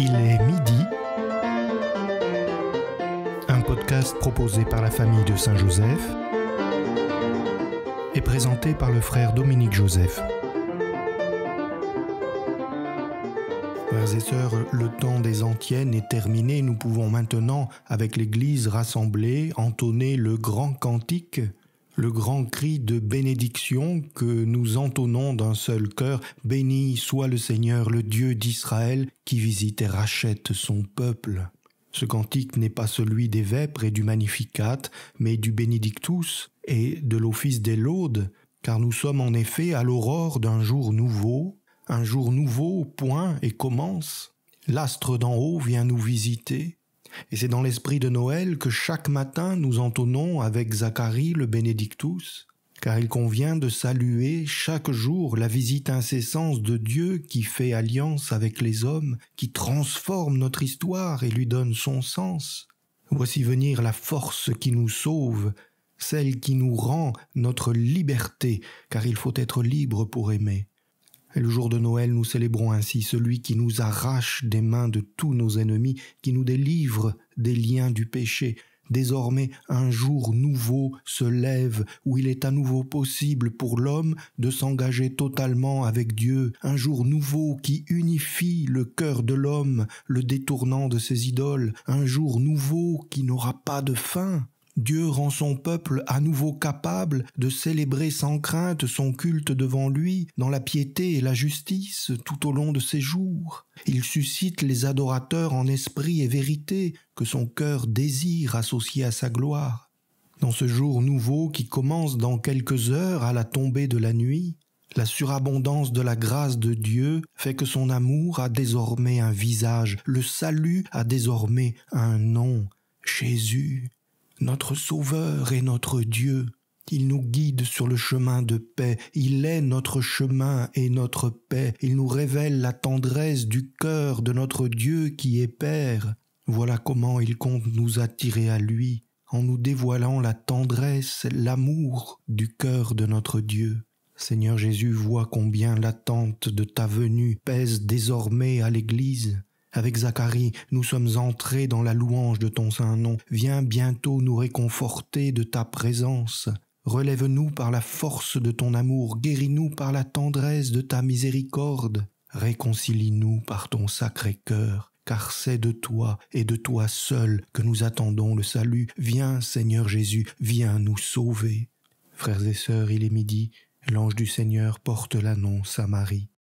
Il est midi. Un podcast proposé par la famille de Saint-Joseph et présenté par le frère Dominique Joseph. Frères et sœurs, le temps des antiennes est terminé. Nous pouvons maintenant, avec l'Église rassemblée, entonner le grand cantique le grand cri de bénédiction que nous entonnons d'un seul cœur. Béni soit le Seigneur, le Dieu d'Israël, qui visite et rachète son peuple. Ce cantique n'est pas celui des vêpres et du Magnificat, mais du Benedictus et de l'office des laudes, car nous sommes en effet à l'aurore d'un jour nouveau, un jour nouveau point et commence. L'astre d'en haut vient nous visiter, et c'est dans l'esprit de Noël que chaque matin nous entonnons avec Zacharie le Benedictus, car il convient de saluer chaque jour la visite incessante de Dieu qui fait alliance avec les hommes, qui transforme notre histoire et lui donne son sens. Voici venir la force qui nous sauve, celle qui nous rend notre liberté, car il faut être libre pour aimer. Et le jour de Noël, nous célébrons ainsi celui qui nous arrache des mains de tous nos ennemis, qui nous délivre des liens du péché, Désormais un jour nouveau se lève où il est à nouveau possible pour l'homme de s'engager totalement avec Dieu, un jour nouveau qui unifie le cœur de l'homme, le détournant de ses idoles, un jour nouveau qui n'aura pas de fin, Dieu rend son peuple à nouveau capable de célébrer sans crainte son culte devant lui dans la piété et la justice tout au long de ses jours. Il suscite les adorateurs en esprit et vérité que son cœur désire associer à sa gloire. Dans ce jour nouveau qui commence dans quelques heures à la tombée de la nuit, la surabondance de la grâce de Dieu fait que son amour a désormais un visage, le salut a désormais un nom, Jésus notre Sauveur et notre Dieu. Il nous guide sur le chemin de paix, il est notre chemin et notre paix, il nous révèle la tendresse du cœur de notre Dieu qui est Père. Voilà comment il compte nous attirer à lui, en nous dévoilant la tendresse, l'amour du cœur de notre Dieu. Seigneur Jésus, vois combien l'attente de ta venue pèse désormais à l'Église. Avec Zacharie, nous sommes entrés dans la louange de ton saint nom. Viens bientôt nous réconforter de ta présence. Relève-nous par la force de ton amour, guéris-nous par la tendresse de ta miséricorde. Réconcilie-nous par ton sacré cœur, car c'est de toi et de toi seul que nous attendons le salut. Viens, Seigneur Jésus, viens nous sauver. Frères et sœurs, il est midi, l'ange du Seigneur porte l'annonce à Marie.